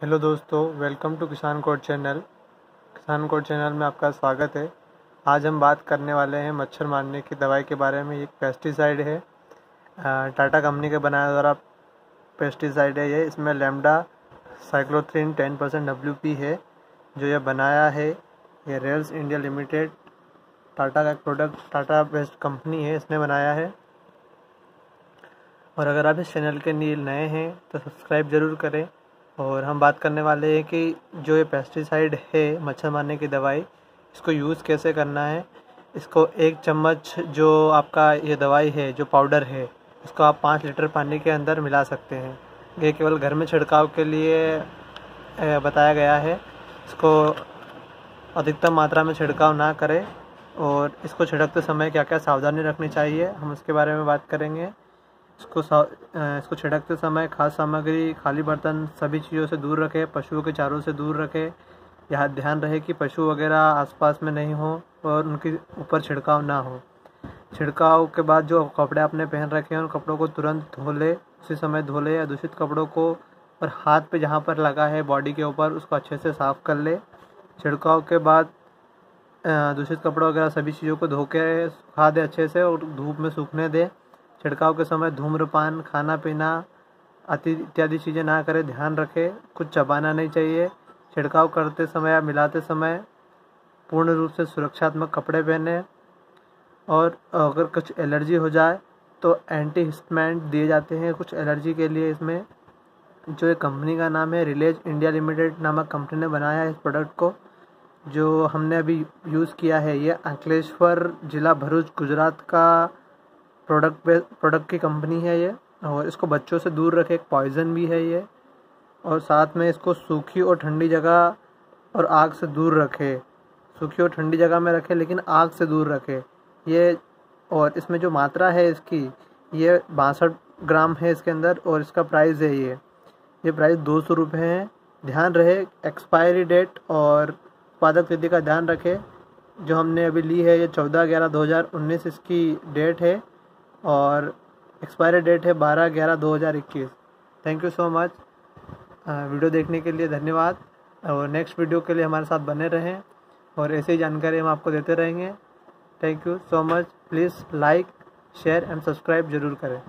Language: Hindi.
हेलो दोस्तों, welcome to Kisan code channel. Kisan code channel में आपका स्वागत है। आज हम बात करने वाले हैं मच्छर मारने की दवाई के बारे में। एक पेस्टिसाइड है। टाटा कंपनी के बनाया द्वारा पेस्टिसाइड है ये। इसमें lambda cyhalothrin ten percent W है, जो ये बनाया है। ये रेल्स इंडिया लिमिटेड टाटा का प्रोडक्ट टाटा बेस्ट कंपनी है, इसने बनाया है। और अगर आप इस चैनल के लिए नए हैं तो सब्सक्राइब ज़रूर करें। और हम बात करने वाले हैं कि जो ये पेस्टिसाइड है, मच्छर मारने की दवाई, इसको यूज़ कैसे करना है? इसको एक चम्मच जो आपका ये दवाई है, जो पाउडर है इसको आप पाँच लीटर पानी के अंदर मिला सकते हैं। ये केवल घर में छिड़काव के लिए बताया गया है। इसको अधिकतम मात्रा में छिड़काव ना करें और इसको छिड़कते समय क्या क्या सावधानी रखनी चाहिए, हम उसके बारे में बात करेंगे। इसको इसको छिड़कते समय खाद सामग्री, खाली बर्तन सभी चीज़ों से दूर रखें, पशुओं के चारों से दूर रखें। यह ध्यान रहे कि पशु वगैरह आसपास में नहीं हो और उनके ऊपर छिड़काव ना हो। छिड़काव के बाद जो कपड़े आपने पहन रखे हैं, उन कपड़ों को तुरंत धो ले, उसी समय धो ले या दूषित कपड़ों को और हाथ पे जहाँ पर लगा है बॉडी के ऊपर, उसको अच्छे से साफ़ कर ले। छिड़काव के बाद दूषित कपड़ों वगैरह सभी चीज़ों को धो के सुखा दे अच्छे से और धूप में सूखने दे। छिड़काव के समय धूम्रपान खाना पीना अति इत्यादि चीज़ें ना करें, ध्यान रखें, कुछ चबाना नहीं चाहिए। छिड़काव करते समय या मिलाते समय पूर्ण रूप से सुरक्षात्मक कपड़े पहने और अगर कुछ एलर्जी हो जाए तो एंटी हिस्टमेंट दिए जाते हैं। कुछ एलर्जी के लिए इसमें जो एक कंपनी का नाम है, रिलेज इंडिया लिमिटेड नामक कंपनी ने बनाया है इस प्रोडक्ट को, जो हमने अभी यूज़ किया है। ये अंकलेश्वर ज़िला भरूच, गुजरात का प्रोडक्ट पे, प्रोडक्ट की कंपनी है ये, और इसको बच्चों से दूर रखे, एक पॉइज़न भी है ये, और साथ में इसको सूखी और ठंडी जगह और आग से दूर रखे। सूखी और ठंडी जगह में रखे, लेकिन आग से दूर रखे। ये, और इसमें जो मात्रा है इसकी, ये बासठ ग्राम है इसके अंदर, और इसका प्राइस है ये। ये प्राइस दो सौ रुपये है। ध्यान रहे एक्सपायरी डेट और उत्पादक तिथि का ध्यान रखें। जो हमने अभी ली है ये चौदह ग्यारह दो हज़ार उन्नीस, इसकी डेट है। और एक्सपायरी डेट है बारह ग्यारह दो हज़ार इक्कीस। Thank you so much video देखने के लिए धन्यवाद। और नेक्स्ट वीडियो के लिए हमारे साथ बने रहें। और ऐसे ही जानकारी हम आपको देते रहेंगे। Thank you so much please like share and subscribe ज़रूर करें।